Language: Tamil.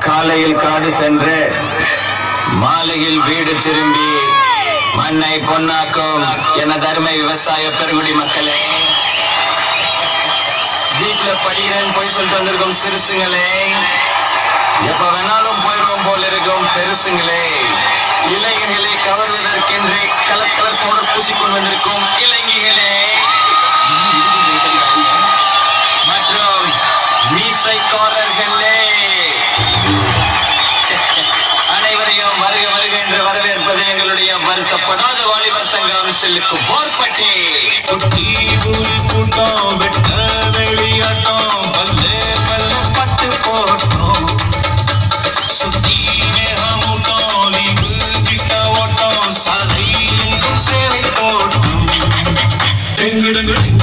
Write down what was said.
காலையில் காடு சென்று மாலையில் வீடு திரும்பி மண்ணை பொன்னாக்கும் என தருமை விவசாய பெருங்குடி மக்களே. வீட்டுல படிக்கிறேன் போய் சொல்லிட்டு வந்திருக்கும் சிறுசுங்களே எப்ப வேணாலும் போயிடுவோம் போல இருக்கும் பெருசுங்களே. இளைஞர்களை கவர்வதற்கென்றே கலர் கலர் பவுடர் பூசிக்கொண்டு வந்திருக்கும் இளைஞர்களே. எங்களுடைய வாலிபர் சங்கம் செல்லுக்கு போர்பட்டி கூட்டம் வெட்ட வெளியாட்டம் பல்லே பல்ல பட்டு போட்டோம் சுத்தி மேகமூட்டம் லீவு விட்ட ஓட்டம் சாலை சேவை தோட்டம் குட்டி